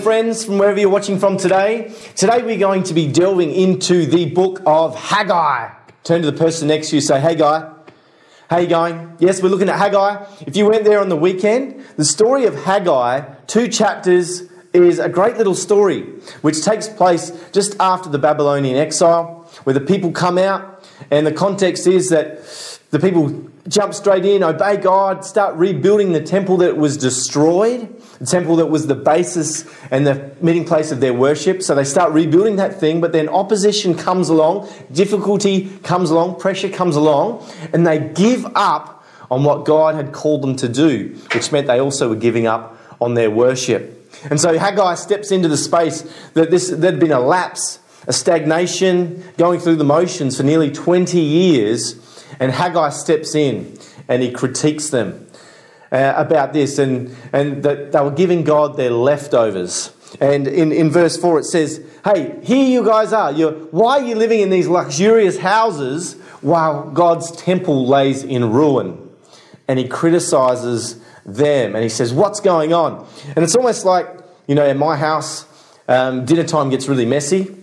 friends, from wherever you're watching from today. Today, we're going to be delving into the book of Haggai. Turn to the person next to you, say, Hey, guy. How you going? Yes, we're looking at Haggai. If you went there on the weekend, the story of Haggai, two chapters, is a great little story which takes place just after the Babylonian exile, where the people come out, and the context is that the people jump straight in, obey God, start rebuilding the temple that was destroyed, the temple that was the basis and the meeting place of their worship. So they start rebuilding that thing, but then opposition comes along, difficulty comes along, pressure comes along, and they give up on what God had called them to do, which meant they also were giving up on their worship. And so Haggai steps into the space that this there'd been a lapse, a stagnation, going through the motions for nearly 20 years and Haggai steps in and he critiques them uh, about this and, and that they were giving God their leftovers. And in, in verse 4 it says, Hey, here you guys are. You're, why are you living in these luxurious houses while God's temple lays in ruin? And he criticizes them and he says, What's going on? And it's almost like, you know, in my house, um, dinner time gets really messy.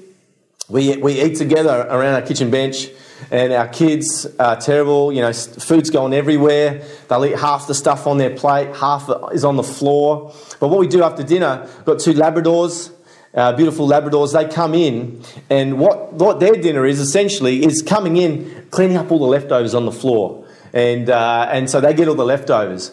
We, we eat together around our kitchen bench and our kids are terrible. You know, food's going everywhere. They'll eat half the stuff on their plate, half is on the floor. But what we do after dinner, got two Labradors, uh, beautiful Labradors. They come in, and what, what their dinner is essentially is coming in, cleaning up all the leftovers on the floor. And, uh, and so they get all the leftovers.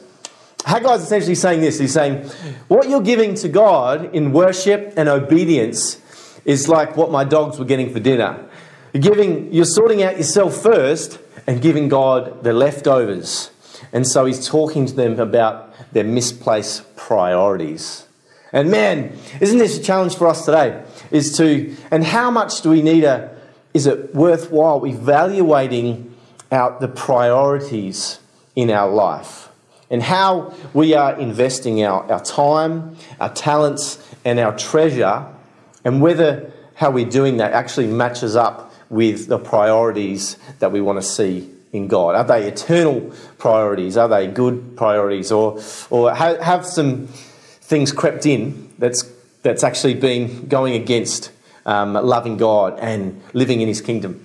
Haggai's essentially saying this. He's saying, What you're giving to God in worship and obedience is like what my dogs were getting for dinner. You're giving, you're sorting out yourself first and giving God the leftovers. And so he's talking to them about their misplaced priorities. And man, isn't this a challenge for us today? Is to, and how much do we need a, is it worthwhile evaluating out the priorities in our life and how we are investing our, our time, our talents, and our treasure, and whether how we're doing that actually matches up with the priorities that we want to see in God? Are they eternal priorities? Are they good priorities? Or, or have some things crept in that's, that's actually been going against um, loving God and living in His kingdom?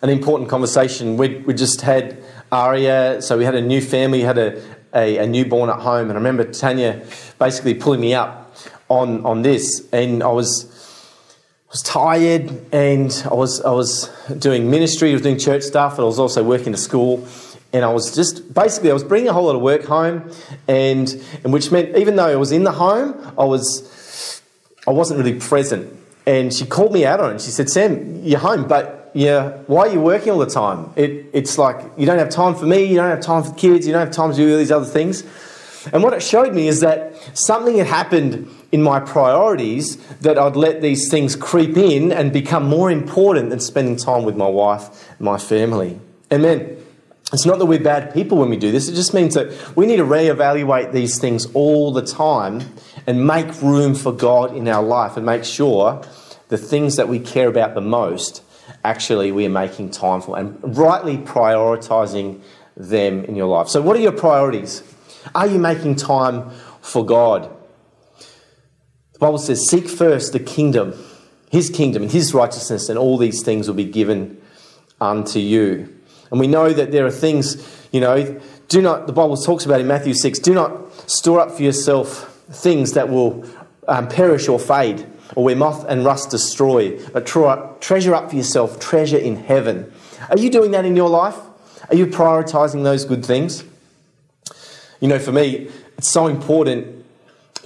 An important conversation. We, we just had Aria, so we had a new family, had a, a, a newborn at home, and I remember Tanya basically pulling me up on, on this, and I was was tired and I was, I was doing ministry, I was doing church stuff, and I was also working at school. And I was just basically I was bringing a whole lot of work home, and, and which meant even though I was in the home, I was I wasn't really present. And she called me out on it. She said, "Sam, you're home, but yeah, why are you working all the time? It, it's like you don't have time for me, you don't have time for the kids, you don't have time to do all these other things." And what it showed me is that something had happened in my priorities that I'd let these things creep in and become more important than spending time with my wife and my family. Amen. It's not that we're bad people when we do this, it just means that we need to reevaluate these things all the time and make room for God in our life and make sure the things that we care about the most actually we are making time for and rightly prioritizing them in your life. So, what are your priorities? Are you making time for God? The Bible says, Seek first the kingdom, his kingdom and his righteousness, and all these things will be given unto you. And we know that there are things, you know, do not, the Bible talks about in Matthew 6, do not store up for yourself things that will um, perish or fade, or where moth and rust destroy, but treasure up for yourself treasure in heaven. Are you doing that in your life? Are you prioritizing those good things? You know, for me, it's so important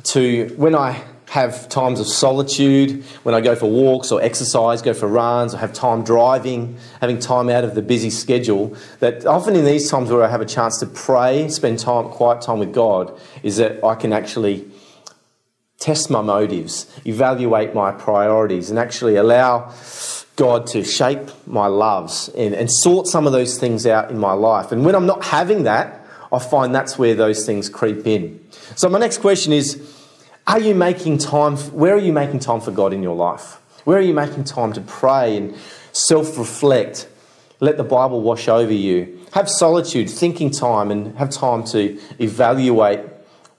to, when I have times of solitude when I go for walks or exercise, go for runs, or have time driving, having time out of the busy schedule. That often in these times where I have a chance to pray, spend time, quiet time with God, is that I can actually test my motives, evaluate my priorities, and actually allow God to shape my loves and, and sort some of those things out in my life. And when I'm not having that, I find that's where those things creep in. So, my next question is are you making time? Where are you making time for God in your life? Where are you making time to pray and self reflect? Let the Bible wash over you. Have solitude, thinking time, and have time to evaluate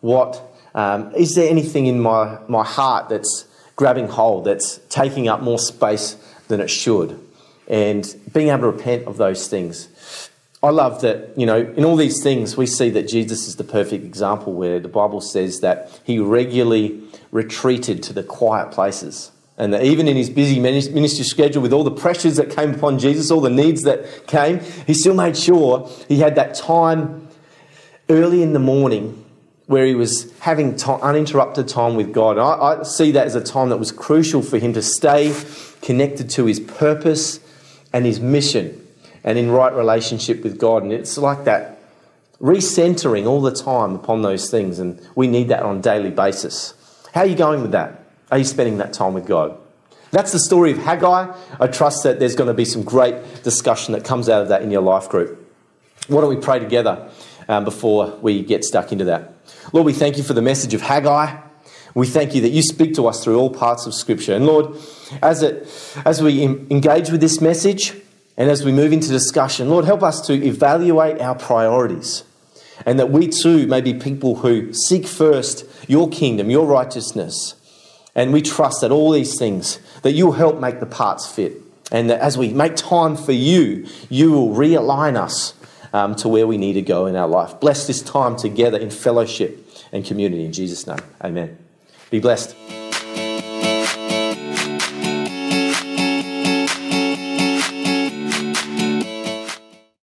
what Um, is there anything in my, my heart that's grabbing hold, that's taking up more space than it should? And being able to repent of those things. I love that, you know, in all these things, we see that Jesus is the perfect example where the Bible says that he regularly retreated to the quiet places. And that even in his busy ministry schedule, with all the pressures that came upon Jesus, all the needs that came, he still made sure he had that time early in the morning where he was having uninterrupted time with God. I, I see that as a time that was crucial for him to stay connected to his purpose and his mission and in right relationship with God. And it's like that recentering all the time upon those things. And we need that on a daily basis. How are you going with that? Are you spending that time with God? That's the story of Haggai. I trust that there's going to be some great discussion that comes out of that in your life group. Why don't we pray together um, before we get stuck into that? Lord, we thank you for the message of Haggai. We thank you that you speak to us through all parts of Scripture. And Lord, as, it, as we engage with this message, and as we move into discussion, Lord, help us to evaluate our priorities and that we too may be people who seek first your kingdom, your righteousness. And we trust that all these things, that you'll help make the parts fit. And that as we make time for you, you will realign us um, to where we need to go in our life. Bless this time together in fellowship and community. In Jesus' name, amen. Be blessed.